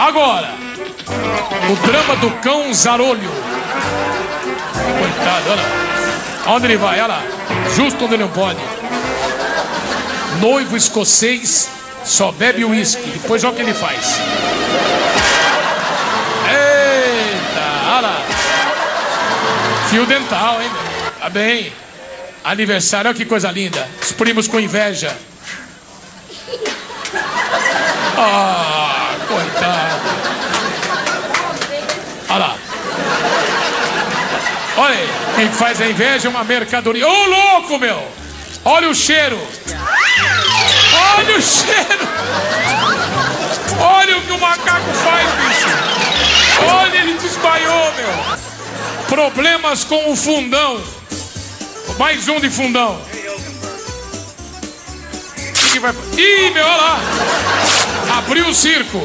Agora, o drama do cão zarolho. Coitado, olha lá. Onde ele vai? Olha lá. Justo onde ele não pode. Noivo escocês só bebe uísque. Depois olha o que ele faz. Eita, olha lá. Fio dental, hein? Tá bem. Aniversário, olha que coisa linda. Os primos com inveja. Ah, coitado. Olha lá. Olha aí. Quem faz a inveja é uma mercadoria. Ô, louco, meu! Olha o cheiro. Olha o cheiro. Olha o que o macaco faz, bicho. Olha, ele desmaiou, meu. Problemas com o fundão. Mais um de fundão. Que vai... Ih, meu, olha lá. Abriu o circo.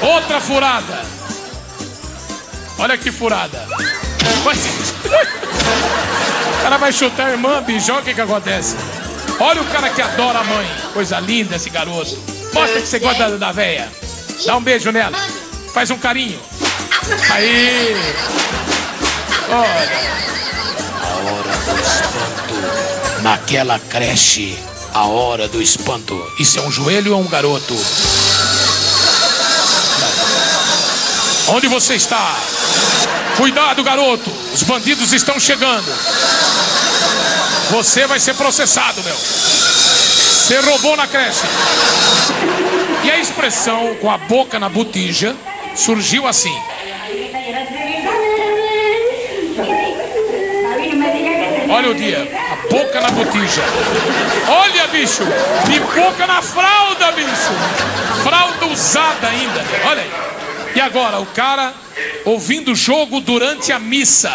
Outra furada. Olha que furada. O cara vai chutar a irmã, bicho. O que, que acontece. Olha o cara que adora a mãe. Coisa linda esse garoto. Mostra que você gosta da, da véia. Dá um beijo nela. Faz um carinho. Aí. Olha. A hora do espanto. Naquela creche. A hora do espanto. Isso é um joelho ou um garoto? Onde você está? Cuidado, garoto. Os bandidos estão chegando. Você vai ser processado, meu. Você roubou na creche. E a expressão com a boca na botija surgiu assim. Olha o dia, a boca na botija. Olha, bicho, pipoca na fralda, bicho. Fralda usada ainda, olha aí. E agora, o cara ouvindo o jogo durante a missa.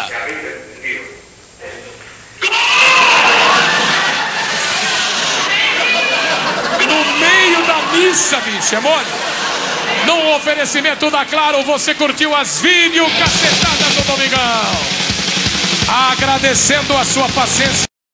No meio da missa, bicho, é mole? Num oferecimento da Claro, você curtiu as vídeo cacetadas do Domingão. Agradecendo a sua paciência.